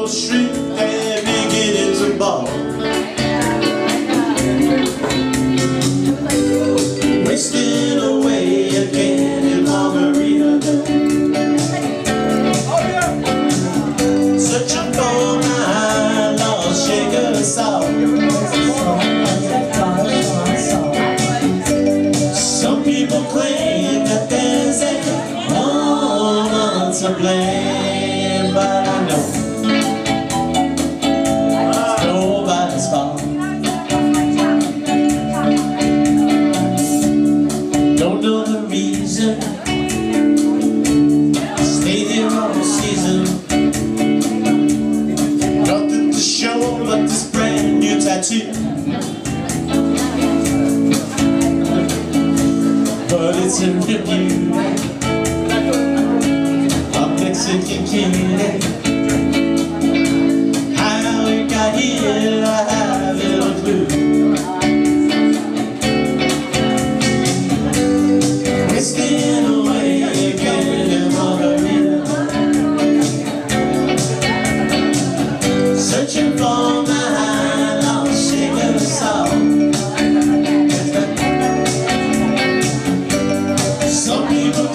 your street and beginning to ball. Wasting away again in Margarita. Oh, yeah. Such a ball, I lost shaking us out. Some people claim that there's a woman to blame. The reason. Stayed here all season. Nothing to show but this brand new tattoo. But it's a review of Mexican kid. searching for my lost shivering soul. Some people